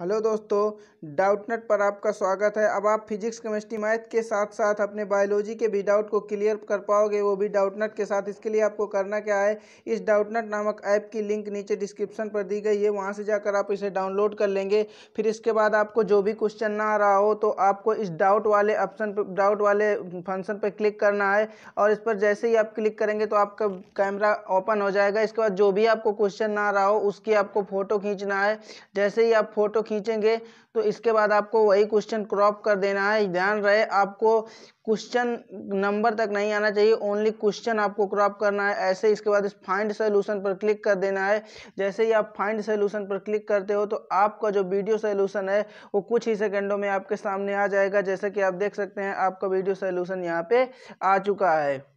Hello दोस्तों, Doubtnut पर आपका स्वागत है। अब आप फिजिक्स, केमिस्ट्री, मैथ के साथ साथ अपने बायोलॉजी के भी डाउट को क्लियर कर पाओगे। वो भी डाउटनेट के साथ। इसके लिए आपको करना क्या है, इस डाउटनेट नामक ऐप की लिंक नीचे डिस्क्रिप्शन पर दी गई है। वहाँ से जाकर आप इसे डाउनलोड कर लेंगे। फिर इसके बाद आपको जो भी क्वेश्चन ना आ रहा हो तो आपको इस डाउट वाले ऑप्शन पर डाउट वाले फ़ंक्शन पर क्लिक करना है। और इस पर जैसे ही आप क्लिक करेंगे तो आपका कैमरा ओपन हो जाएगा। इसके बाद जो भी आपको क्वेश्चन ना आ रहा हो, उसकी आपको फ़ोटो खींचना है। जैसे ही आप फ़ोटो खींचेंगे तो इसके बाद आपको वही क्वेश्चन क्रॉप कर देना है। ध्यान रहे, आपको क्वेश्चन नंबर तक नहीं आना चाहिए ओनली क्वेश्चन आपको क्रॉप करना है। ऐसे इसके बाद इस फाइंड सोल्यूशन पर क्लिक कर देना है। जैसे ही आप फाइंड सोल्यूशन पर क्लिक करते हो तो आपका जो वीडियो सोल्यूशन है, वो कुछ ही सेकंडों में आपके सामने आ जाएगा। जैसे कि आप देख सकते हैं, आपका वीडियो सोल्यूशन यहाँ पे आ चुका है।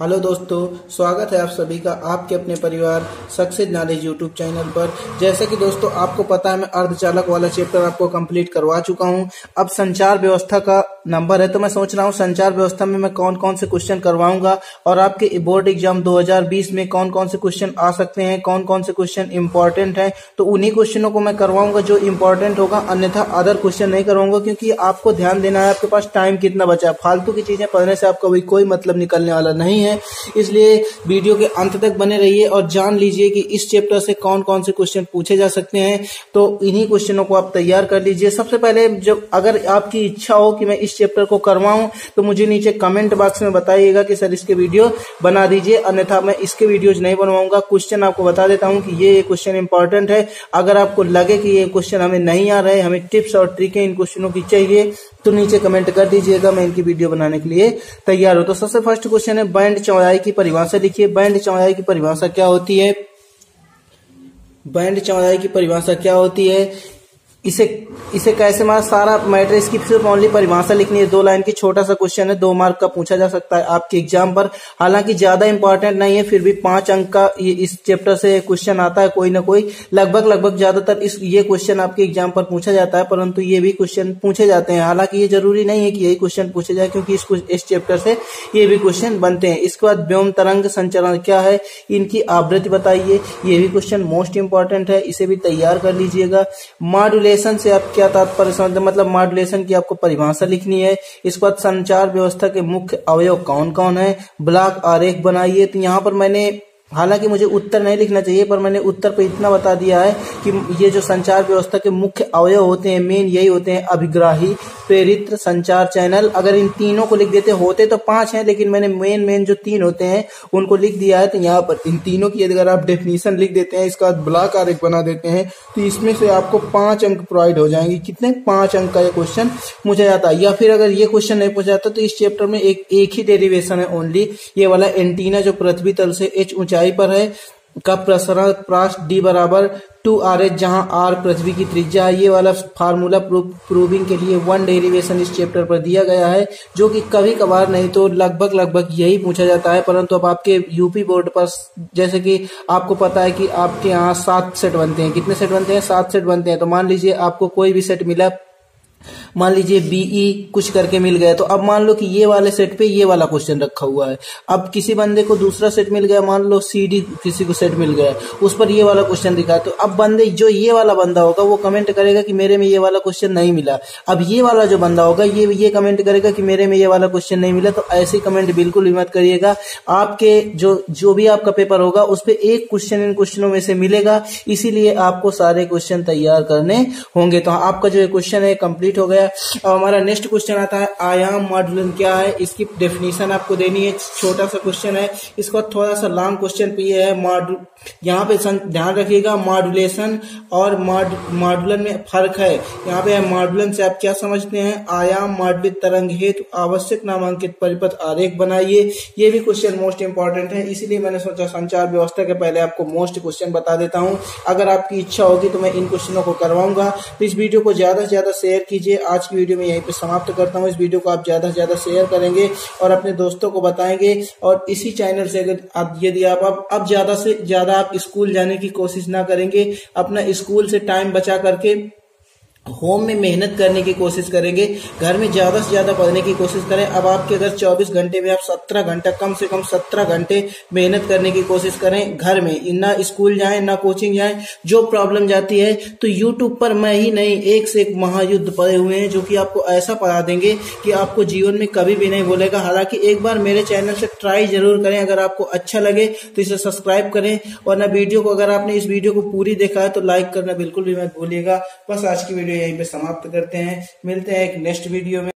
हेलो दोस्तों, स्वागत है आप सभी का आपके अपने परिवार सक्सेस नॉलेज यूट्यूब चैनल पर। जैसे कि दोस्तों, आपको पता है मैं अर्धचालक वाला चैप्टर आपको कंप्लीट करवा चुका हूँ। अब संचार व्यवस्था का नंबर है तो मैं सोच रहा हूँ संचार व्यवस्था में मैं कौन कौन से क्वेश्चन करवाऊँगा और आपके बोर्ड एग्ज़ाम 2020 में कौन कौन से क्वेश्चन आ सकते हैं कौन कौन से क्वेश्चन इंपॉर्टेंट है तो उन्हीं क्वेश्चनों को मैं करवाऊँगा जो इंपॉर्टेंट होगा, अन्यथा अदर क्वेश्चन नहीं करवाऊँगा क्योंकि आपको ध्यान देना है, आपके पास टाइम कितना बचा है। फालतू की चीज़ें पढ़ने से आपका कोई मतलब निकलने वाला नहीं इसलिए वीडियो के अंत तक बने रहिए और जान लीजिए कि इस चैप्टर से कौन कौन से क्वेश्चन पूछे जा सकते हैं। तो इन्हीं क्वेश्चनों को आप तैयार कर लीजिए। सबसे पहले जब अगर आपकी इच्छा हो कि मैं इस चैप्टर को करवाऊं तो मुझे नीचे कमेंट बॉक्स में बताइएगा कि सर इसके वीडियो बना दीजिए। अन्यथा मैं इसके वीडियोज़ नहीं बनवाऊँगा। क्वेश्चन आपको बता देता हूँ कि ये क्वेश्चन इंपॉर्टेंट है। अगर आपको लगे कि ये क्वेश्चन हमें नहीं आ रहे, हमें टिप्स और ट्रिकें इन क्वेश्चनों की, चाहिए। तो नीचे कमेंट कर दीजिएगा मैं इनकी वीडियो बनाने के लिए तैयार हूँ। तो सबसे फ़र्स्ट क्वेश्चन है, बैंड चौड़ाई की परिभाषा लिखिए। बैंड चौड़ाई की परिभाषा क्या होती है? बैंड चौड़ाई की परिभाषा क्या होती है? इसे इसे कैसे मार? सारा मैटर इसकी सिर्फ़ ओनली परिभाषा लिखनी है। दो लाइन की छोटा सा क्वेश्चन है, दो मार्क का पूछा जा सकता है आपके एग्ज़ाम पर। हालाँकि ज़्यादा इंपॉर्टेंट नहीं है, फिर भी पाँच अंक का ये इस चैप्टर से क्वेश्चन आता है कोई ना कोई। लगभग लगभग ज़्यादातर इस, ये क्वेश्चन आपके एग्ज़ाम पर पूछा जाता है, परंतु ये भी क्वेश्चन पूछे जाते हैं। हालाँकि ये ज़रूरी नहीं है कि यही क्वेश्चन पूछे जाए, क्योंकि इस इस चैप्टर से ये भी क्वेश्चन बनते हैं। इसके बाद व्योम तरंग संचरण क्या है, इनकी आवृत्ति बताइए। ये भी क्वेश्चन मोस्ट इंपॉर्टेंट है, इसे भी तैयार कर लीजिएगा। मॉड्यूलेशन से आप क्या तात्पर्य समझते मतलब मॉड्यूलेशन की आपको परिभाषा लिखनी है। इसके बाद संचार व्यवस्था के मुख्य अवयव कौन कौन है? ब्लॉक आरेख बनाइए। तो यहाँ पर मैंने हालाँकि मुझे उत्तर नहीं लिखना चाहिए, पर मैंने उत्तर पे इतना बता दिया है कि ये जो संचार व्यवस्था के मुख्य अवयव होते हैं मेन यही होते हैं अभिग्राही प्रेरित्र संचार चैनल। अगर इन तीनों को लिख देते होते तो पाँच हैं, लेकिन मैंने मेन मेन जो तीन होते हैं, उनको लिख दिया है तो यहाँ पर इन तीनों की अगर आप डेफिनेशन लिख देते हैं, इसका ब्लॉक आरेख बना देते हैं तो इसमें से आपको पाँच अंक प्रोवाइड हो जाएँगे। कितने? पाँच अंक का ये क्वेश्चन पूछा जाता है। या फिर अगर ये क्वेश्चन नहीं पूछा जाता तो इस चैप्टर में एक एक ही डेरिवेशन है ओनली ये वाला एंटीना जो पृथ्वी तल से एच ऊंचाई पर है। का प्रसरण प्राश डी बराबर टू आर एच, जहाँ आर पृथ्वी की त्रिज्या है। ये वाला फार्मूला प्रूविंग के लिए वन डेरिवेशन इस चैप्टर पर दिया गया है, जो कि कभी कभार नहीं तो लगभग लगभग यही पूछा जाता है। परंतु अब आपके यूपी बोर्ड पर जैसे कि आपको पता है कि आपके यहाँ सात सेट बनते हैं। कितने सेट बनते हैं? सात सेट बनते हैं। तो मान लीजिए आपको कोई भी सेट मिला मान लीजिए बीई कुछ करके मिल गया तो अब मान लो कि ये वाले सेट पे ये वाला क्वेश्चन रखा हुआ है। अब किसी बंदे को दूसरा सेट मिल गया, मान लो सी डी किसी को सेट मिल गया, उस पर ये वाला क्वेश्चन दिखा तो अब बंदे जो ये वाला बंदा होगा, वो कमेंट करेगा कि मेरे में ये वाला क्वेश्चन नहीं मिला। अब ये वाला जो बंदा होगा, ये ये कमेंट करेगा कि मेरे में ये वाला क्वेश्चन नहीं मिला तो ऐसे कमेंट बिल्कुल भी मत करिएगा। आपके जो जो भी आपका पेपर होगा, उस पर एक क्वेश्चन इन क्वेश्चनों में से मिलेगा, इसीलिए आपको सारे क्वेश्चन तैयार करने होंगे। तो आपका जो क्वेश्चन है कंप्लीट हो गया। अब हमारा नेक्स्ट क्वेश्चन आता है, आयाम मॉड्यूलन क्या है? इसकी डेफिनेशन आपको देनी है, छोटा सा क्वेश्चन है। इसका थोड़ा सा लॉन्ग क्वेश्चन पे है मॉड्यूल यहाँ पे ध्यान रखिएगा मॉड्यूलेशन और मॉड्यूलन में फ़र्क है। यहाँ पे मॉड्यूलन से आप क्या समझते हैं? आयाम मॉडलित तरंग हेतु आवश्यक नामांकित परिपथ आरेख बनाइए। ये भी क्वेश्चन मोस्ट इंपॉर्टेंट है। इसीलिए मैंने सोचा संचार व्यवस्था के पहले आपको मोस्ट क्वेश्चन बता देता हूँ। अगर आपकी इच्छा होगी तो मैं इन क्वेश्चनों को करवाऊँगा। इस वीडियो को ज़्यादा से ज़्यादा शेयर कीजिए। आज की वीडियो में यहीं पे समाप्त करता हूँ। इस वीडियो को आप ज़्यादा से ज़्यादा शेयर करेंगे और अपने दोस्तों को बताएँगे। और इसी चैनल से अगर आप, यदि आप अब अब ज़्यादा से ज़्यादा आप स्कूल जाने की कोशिश ना करेंगे, अपना स्कूल से टाइम बचा करके होम में मेहनत करने की कोशिश करेंगे, घर में ज़्यादा से ज़्यादा पढ़ने की कोशिश करें। अब आपके अगर 24 घंटे में आप 17 घंटा, कम से कम 17 घंटे मेहनत करने की कोशिश करें घर में। ना स्कूल जाएँ, ना कोचिंग जाएँ, जो प्रॉब्लम जाती है तो यूट्यूब पर मैं ही नहीं, एक से एक महायुद्ध पड़े हुए हैं, जो कि आपको ऐसा पढ़ा देंगे कि आपको जीवन में कभी भी नहीं बोलेगा हालाँकि एक बार मेरे चैनल से ट्राई ज़रूर करें, अगर आपको अच्छा लगे तो इसे सब्सक्राइब करें। और ना वीडियो को, अगर आपने इस वीडियो को पूरी देखा है तो लाइक करना बिल्कुल भी मत भूलिएगा। बस आज की वीडियो वीडियो यहीं पे समाप्त करते हैं। मिलते हैं एक नेक्स्ट वीडियो में।